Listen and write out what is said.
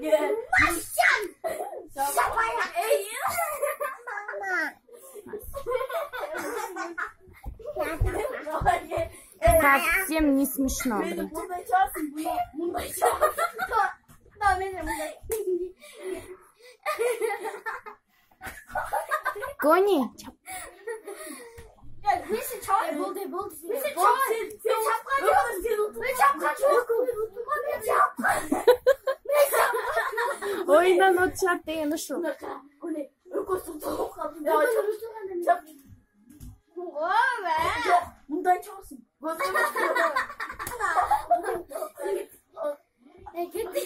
Yeah. Совсем не смешно, блин. Кони? Oyundan o çarptı yanışı. 문단 本当だ。え、決定。